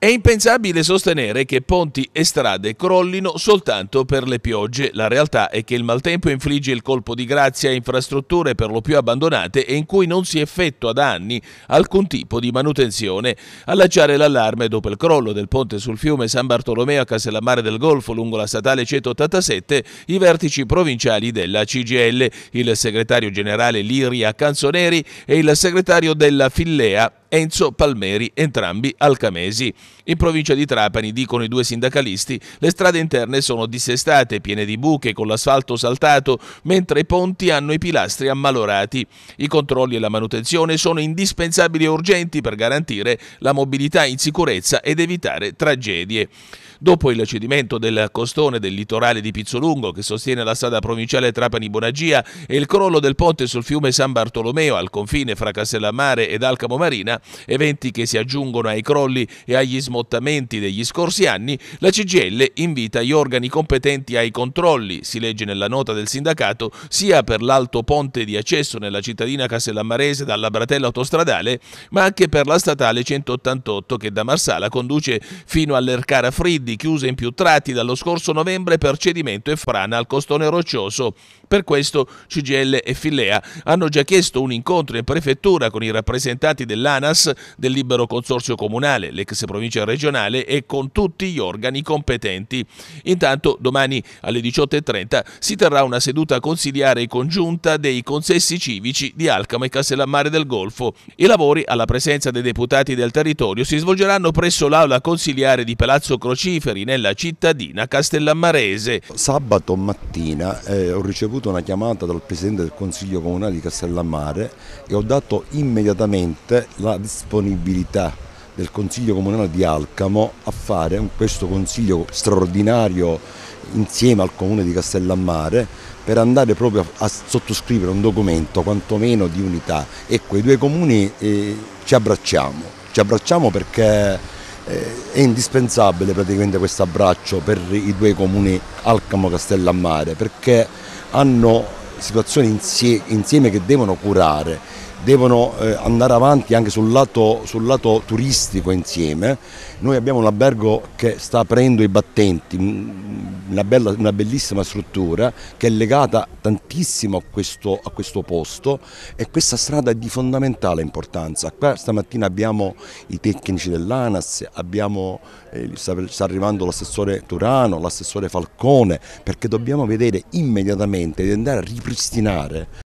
È impensabile sostenere che ponti e strade crollino soltanto per le piogge. La realtà è che il maltempo infligge il colpo di grazia a infrastrutture per lo più abbandonate e in cui non si effettua da anni alcun tipo di manutenzione. Allacciare l'allarme dopo il crollo del ponte sul fiume San Bartolomeo a Castellammare del Golfo lungo la statale 187 i vertici provinciali della CGL, il segretario generale Liria Canzoneri e il segretario della Fillea Enzo Palmeri, entrambi alcamesi. In provincia di Trapani, dicono i due sindacalisti, le strade interne sono dissestate, piene di buche, con l'asfalto saltato, mentre i ponti hanno i pilastri ammalorati. I controlli e la manutenzione sono indispensabili e urgenti per garantire la mobilità in sicurezza ed evitare tragedie. Dopo il cedimento del costone del litorale di Pizzolungo che sostiene la strada provinciale Trapani-Bonagia e il crollo del ponte sul fiume San Bartolomeo al confine fra Castellammare ed Alcamo Marina, eventi che si aggiungono ai crolli e agli smottamenti degli scorsi anni, la CGL invita gli organi competenti ai controlli, si legge nella nota del sindacato, sia per l'alto ponte di accesso nella cittadina castellammarese dalla bratella autostradale, ma anche per la statale 188 che da Marsala conduce fino all'Ercara Friddi Verdi chiuse in più tratti dallo scorso novembre per cedimento e frana al costone roccioso. Per questo CGL e Fillea hanno già chiesto un incontro in prefettura con i rappresentanti dell'ANAS, del Libero Consorzio Comunale, l'ex provincia regionale e con tutti gli organi competenti. Intanto domani alle 18.30 si terrà una seduta consigliare congiunta dei consessi civici di Alcamo e Castellammare del Golfo. I lavori, alla presenza dei deputati del territorio, si svolgeranno presso l'aula consigliare di Palazzo Crocifero Luciferi nella cittadina castellammarese. Sabato mattina eh, ho ricevuto una chiamata dal Presidente del Consiglio Comunale di Castellammare e ho dato immediatamente la disponibilità del Consiglio Comunale di Alcamo a fare questo consiglio straordinario insieme al Comune di Castellammare per andare proprio a, sottoscrivere un documento quantomeno di unità e quei due comuni eh, ci abbracciamo, ci abbracciamo perché è indispensabile praticamente questo abbraccio per i due comuni Alcamo-Castellammare perché hanno situazioni insieme che devono curare devono eh, andare avanti anche sul lato, sul lato, turistico insieme. Noi abbiamo un albergo che sta aprendo i battenti, una, bella, una bellissima struttura che è legata tantissimo a questo, a questo, posto e questa strada è di fondamentale importanza. Qua stamattina abbiamo i tecnici dell'ANAS, abbiamo, eh, sta, sta arrivando l'assessore Turano, l'assessore Falcone, perché dobbiamo vedere immediatamente di andare a ripristinare